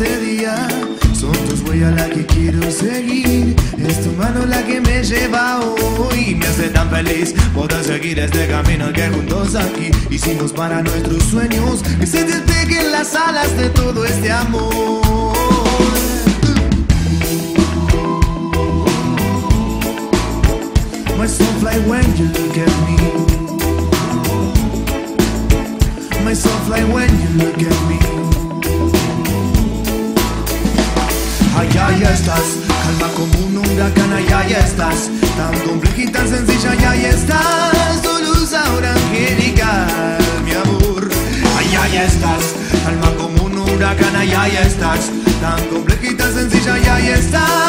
este día. Son tus huellas la que quiero seguir. Es tu mano la que me lleva hoy. Me hace tan feliz poder seguir este camino que juntos aquí hicimos para nuestros sueños. Que se despeguen las alas de todo este amor. My soul fly when you look at me. My soul fly when you look at me. Allá ya estás, calma como un huracán, allá ya estás. Tan compleja y tan sencilla, allá ya estás. Tu luz ahora angelical, mi amor. Allá ya estás, calma como un huracán, allá ya estás. Tan compleja y tan sencilla, allá ya estás.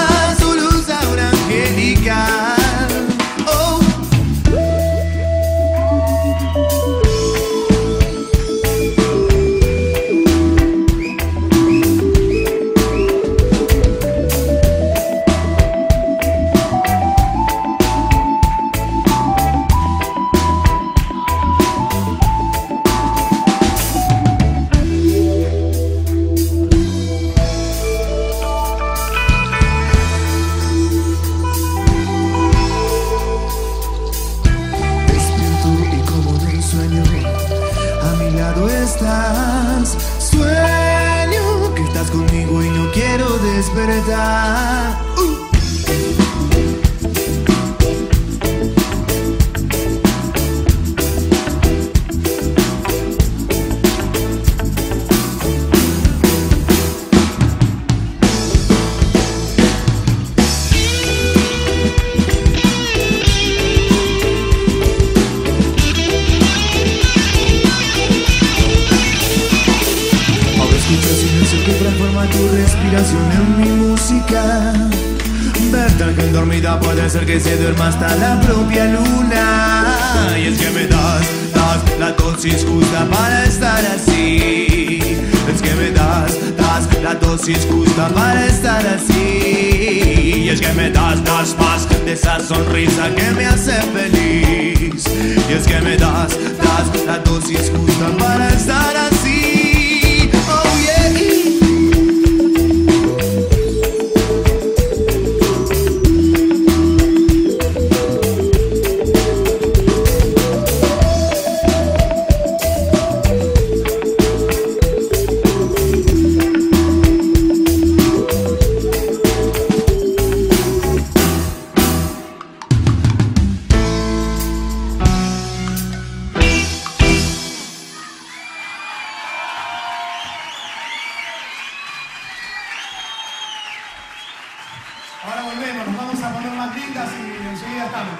Estás. Sueño que estás conmigo y no quiero despertar. Que tu respiración en mi música. Ver gente dormida puede ser que se duerma hasta la propia luna. Y es que me das, das la dosis justa para estar así. Es que me das, das la dosis justa para estar así. Y es que me das, das más de esa sonrisa que me hace feliz. Y es que me das, das la dosis justa para estar Ahora volvemos, nos vamos a poner más lindas y enseguida estamos.